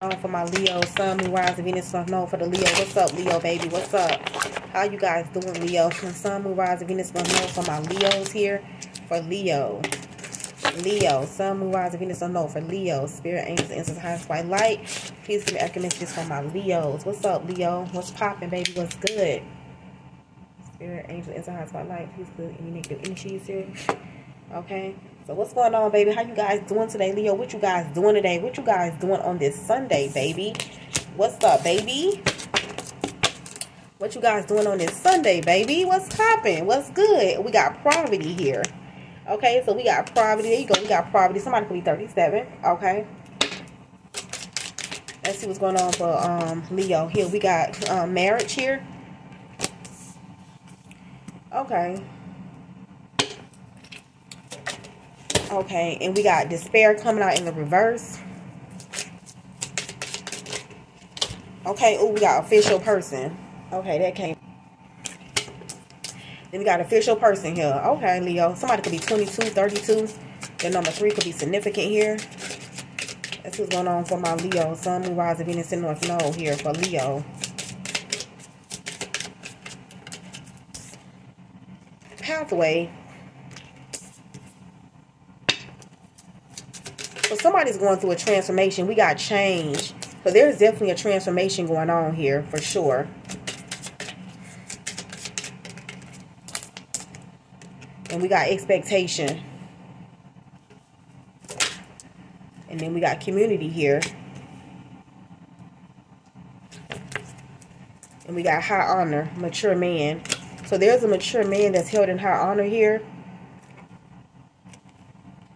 for my Leo, Sun, Moon, Rise, Venus, North Node for the Leo. What's up, Leo, baby? What's up? How you guys doing, Leo? Sun, Moon, Rise, Venus, North Node for my Leos here. For Leo. Leo, Sun, Moon, Rise, Venus, Node for Leo. Spirit, Angels, Answers, Highest White Light. Please give me accurate for my Leos. What's up, Leo? What's popping, baby? What's good? Spirit, Angels, Answers, Highest White Light. Please good. Any negative energies here? Okay. So what's going on, baby? How you guys doing today, Leo? What you guys doing today? What you guys doing on this Sunday, baby? What's up, baby? What you guys doing on this Sunday, baby? What's popping? What's good? We got poverty here. Okay, so we got poverty. There you go. We got poverty. Somebody could be 37. Okay. Let's see what's going on for um Leo. Here we got um, marriage here. Okay. Okay, and we got despair coming out in the reverse. Okay, oh, we got official person. Okay, that came. Then we got official person here. Okay, Leo. Somebody could be 22, 32. The number three could be significant here. That's what's going on for my Leo. Sun, Moon, Rise, Venus, and North Node here for Leo. Pathway So somebody's going through a transformation. We got change. So there's definitely a transformation going on here for sure. And we got expectation. And then we got community here. And we got high honor, mature man. So there's a mature man that's held in high honor here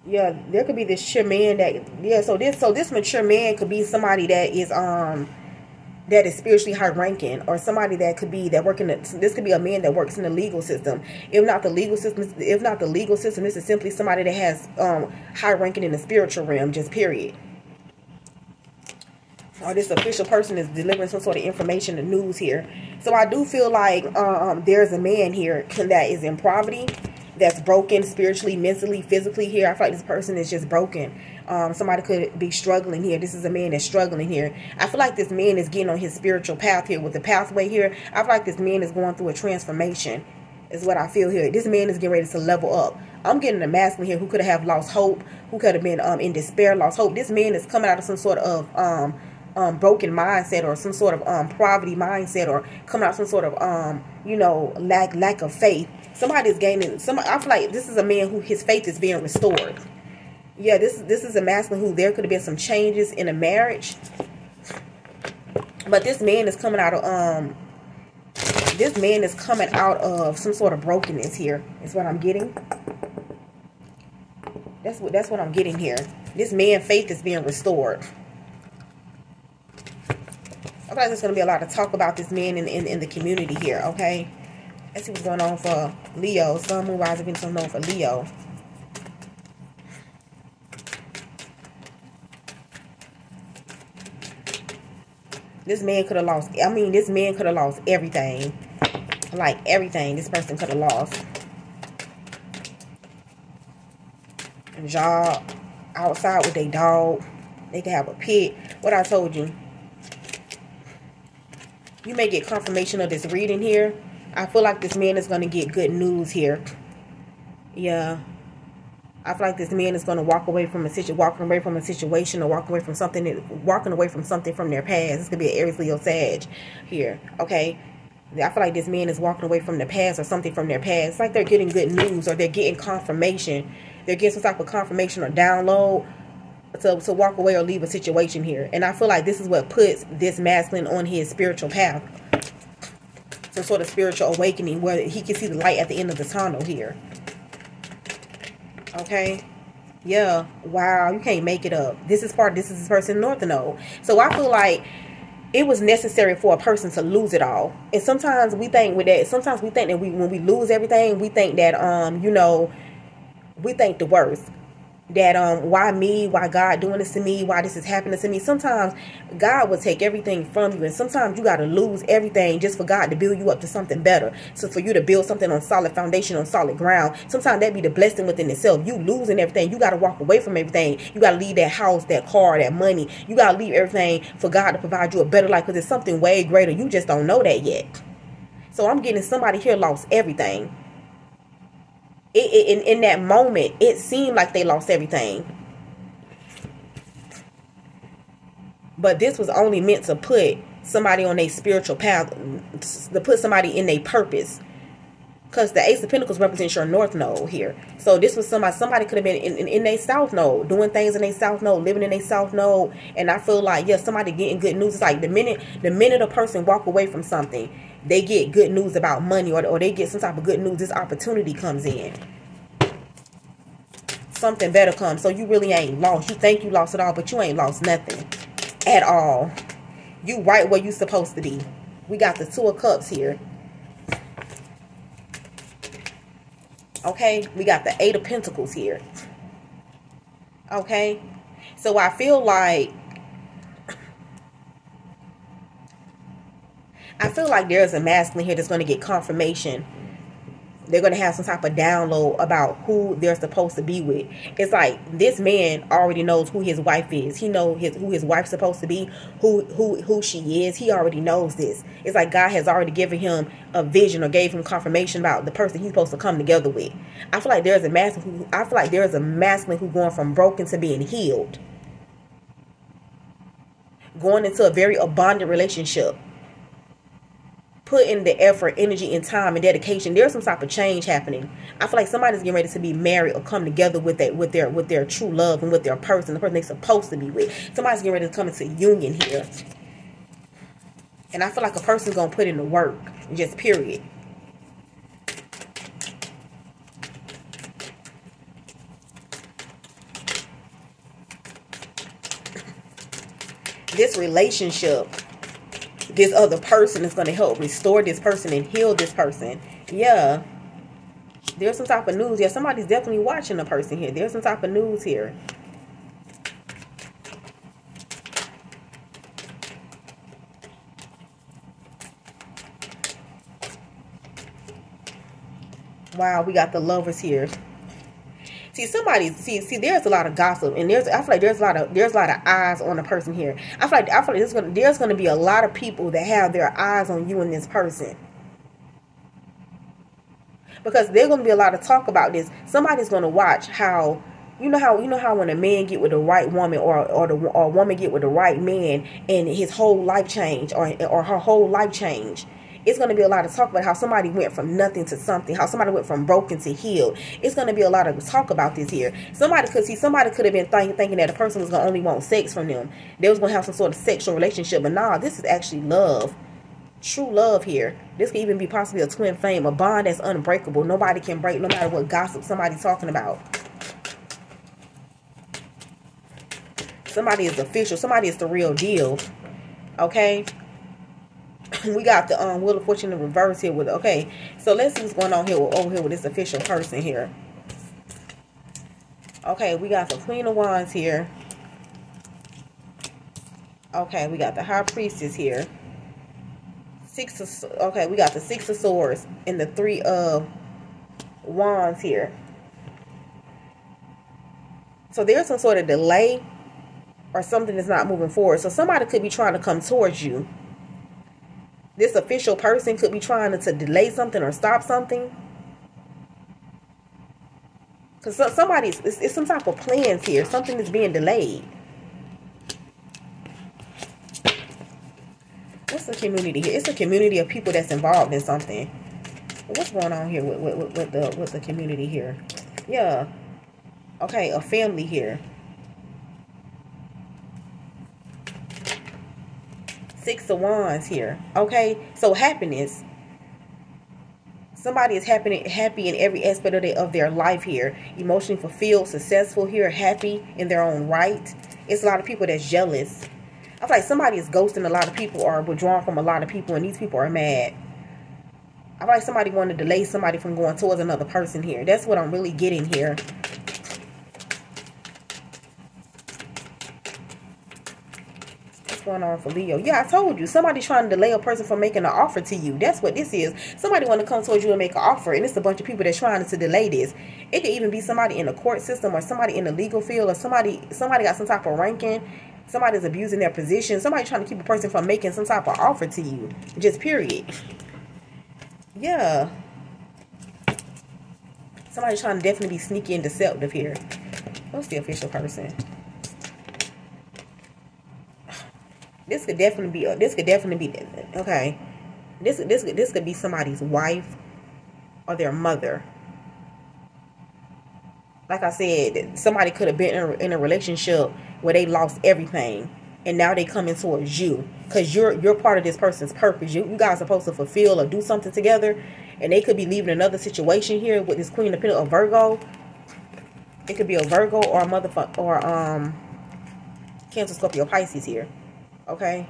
yeah, there could be this mature man that yeah. So this so this mature man could be somebody that is um that is spiritually high ranking or somebody that could be that working this could be a man that works in the legal system. If not the legal system if not the legal system this is simply somebody that has um high ranking in the spiritual realm just period. Or this official person is delivering some sort of information and news here. So i do feel like um there's a man here that is in poverty that's broken spiritually, mentally, physically here. I feel like this person is just broken. Um, somebody could be struggling here. This is a man that's struggling here. I feel like this man is getting on his spiritual path here with the pathway here. I feel like this man is going through a transformation is what I feel here. This man is getting ready to level up. I'm getting a masculine here who could have lost hope, who could have been um, in despair, lost hope. This man is coming out of some sort of um, um, broken mindset or some sort of um, poverty mindset or coming out some sort of, um, you know, lack lack of faith. Somebody's gaining some i feel like this is a man who his faith is being restored. Yeah this this is a masculine who there could have been some changes in a marriage. But this man is coming out of um this man is coming out of some sort of brokenness here is what i'm getting. That's what that's what i'm getting here. This man faith is being restored I like there's going to be a lot of talk about this man in, in, in the community here, okay? Let's see what's going on for Leo. Sun, Moon, Rising, Venus, known for Leo. This man could have lost, I mean, this man could have lost everything. Like, everything this person could have lost. Job, outside with their dog. They could have a pit. What I told you. You may get confirmation of this reading here I feel like this man is going to get good news here. Yeah. I feel like this man is going to walk away from a situation, walking away from a situation, or walk away from something, walking away from something from their past. This could be an Aries, Leo, Sag here. Okay, I feel like this man is walking away from the past or something from their past. It's like they're getting good news or they're getting confirmation. They're getting some type of confirmation or download to to walk away or leave a situation here. And I feel like this is what puts this masculine on his spiritual path some sort of spiritual awakening where he can see the light at the end of the tunnel here. Okay. Yeah. Wow. You can't make it up. This is part. This is this person north node. So I feel like it was necessary for a person to lose it all. And sometimes we think with that. Sometimes we think that we when we lose everything, we think that um you know we think the worst. That um why me why god doing this to me why this is happening to me. Sometimes god will take everything from you and sometimes you got to lose everything just for god to build you up to something better. So for you to build something on solid foundation on solid ground sometimes that be the blessing within itself. You losing everything. You got to walk away from everything. You got to leave that house that car that money. You got to leave everything for god to provide you a better life because it's something way greater. You just don't know that yet. So i'm getting somebody here lost everything it, it, in, in that moment, it seemed like they lost everything. But this was only meant to put somebody on a spiritual path, to put somebody in a purpose. Because the Ace of Pentacles represents your North Node here. So this was somebody, somebody could have been in, in, in a South Node, doing things in a South Node, living in a South Node. And I feel like, yeah, somebody getting good news. It's like the minute, the minute a person walk away from something, they get good news about money or, or they get some type of good news, this opportunity comes in. Something better comes. So you really ain't lost. You think you lost it all, but you ain't lost nothing at all. You right where you supposed to be. We got the Two of Cups here. Okay, we got the Eight of Pentacles here. Okay, so I feel like I feel like there's a masculine here that's going to get confirmation. They're going to have some type of download about who they're supposed to be with. It's like this man already knows who his wife is. He knows his, who his wife's supposed to be, who who who she is. He already knows this. It's like God has already given him a vision or gave him confirmation about the person he's supposed to come together with. I feel like there's a masculine. Who, I feel like there's a masculine who's going from broken to being healed, going into a very abundant relationship put in the effort, energy, and time and dedication, there's some type of change happening. I feel like somebody's getting ready to be married or come together with that with their with their true love and with their person, the person they're supposed to be with. Somebody's getting ready to come into union here. And I feel like a person's gonna put in the work. Just period. This relationship this other person is going to help restore this person and heal this person. Yeah. There's some type of news. Yeah, somebody's definitely watching a person here. There's some type of news here. Wow, we got the lovers here. See, somebody see see there's a lot of gossip and there's I feel like there's a lot of there's a lot of eyes on a person here. I feel like I feel like there's gonna there's gonna be a lot of people that have their eyes on you and this person. Because there's gonna be a lot of talk about this. Somebody's gonna watch how you know how you know how when a man get with the right woman or or the or a woman get with the right man and his whole life change or or her whole life change it's going to be a lot of talk about how somebody went from nothing to something, how somebody went from broken to healed. It's going to be a lot of talk about this here. Somebody could see, somebody could have been think, thinking that a person was going to only want sex from them. They was going to have some sort of sexual relationship, but nah, this is actually love. True love here. This could even be possibly a twin flame, a bond that's unbreakable. Nobody can break, no matter what gossip somebody's talking about. Somebody is official. Somebody is the real deal. Okay? We got the um Wheel of Fortune in reverse here with okay. So let's see what's going on here with over here with this official person here. Okay, we got the Queen of Wands here. Okay, we got the High Priestess here. Six of okay, we got the Six of Swords and the Three of Wands here. So there's some sort of delay or something that's not moving forward. So somebody could be trying to come towards you this official person could be trying to, delay something or stop something. Because somebody's, it's, it's some type of plans here. Something is being delayed. What's the community here? It's a community of people that's involved in something. What's going on here with, with, with, the, with the community here? Yeah. Okay, a family here. Six of Wands here. Okay, so happiness. Somebody is happy, happy in every aspect of, their, of their life here. Emotionally fulfilled, successful here, happy in their own right. It's a lot of people that's jealous. I feel like somebody is ghosting a lot of people or withdrawn from a lot of people, and these people are mad. I feel like somebody wanted to delay somebody from going towards another person here. That's what I'm really getting here. Going on for Leo? Yeah, I told you. Somebody's trying to delay a person from making an offer to you. That's what this is. Somebody want to come towards you and make an offer, and it's a bunch of people that's trying to delay this. It could even be somebody in the court system or somebody in the legal field or somebody somebody got some type of ranking. Somebody's abusing their position. Somebody trying to keep a person from making some type of offer to you. Just period. Yeah. Somebody's trying to definitely be sneaky and deceptive here. What's the official person? This could definitely be. This could definitely be. Okay. This this this could be somebody's wife or their mother. Like I said, somebody could have been in a, in a relationship where they lost everything, and now they coming towards you because you're you're part of this person's purpose. You you guys are supposed to fulfill or do something together, and they could be leaving another situation here with this Queen of Pentacles, Virgo. It could be a Virgo or a motherfucker or um Cancer, Scorpio, Pisces here. Okay?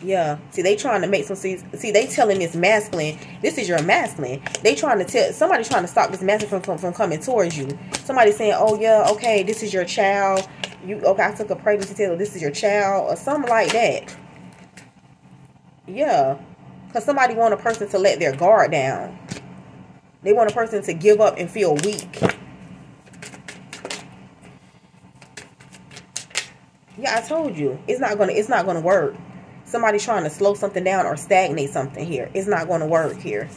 Yeah. See, they trying to make some see, see they telling this masculine, this is your masculine. They trying to tell somebody trying to stop this masculine from, from, coming towards you. Somebody saying, Oh yeah, okay, this is your child. You okay, I took a pregnancy test, this is your child, or something like that. Yeah. Because somebody want a person to let their guard down. They want a person to give up and feel weak. Yeah, I told you. It's not gonna it's not gonna work. Somebody's trying to slow something down or stagnate something here. It's not gonna work here.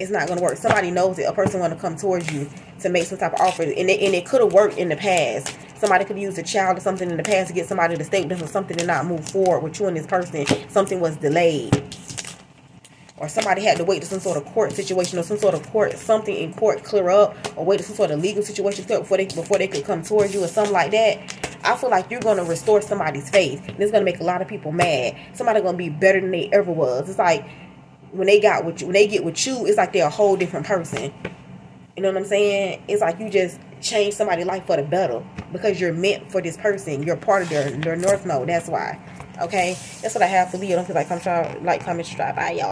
It's not gonna work. Somebody knows it. a person want to come towards you to make some type of offer. And it, and it could have worked in the past. Somebody could used a child or something in the past to get somebody to stay with them or something to not move forward with you and this person. Something was delayed or somebody had to wait to some sort of court situation or some sort of court something in court clear up or wait to some sort of legal situation clear before they before they could come towards you or something like that i feel like you're going to restore somebody's faith and it's going to make a lot of people mad. Somebody going to be better than they ever was. It's like when they got with you when they get with you it's like they're a whole different person. You know what i'm saying? It's like you just change somebody's life for the better because you're meant for this person. You're part of their their north node. That's why. Okay? That's what i have for leo. Don't feel like come try like comment subscribe bye y'all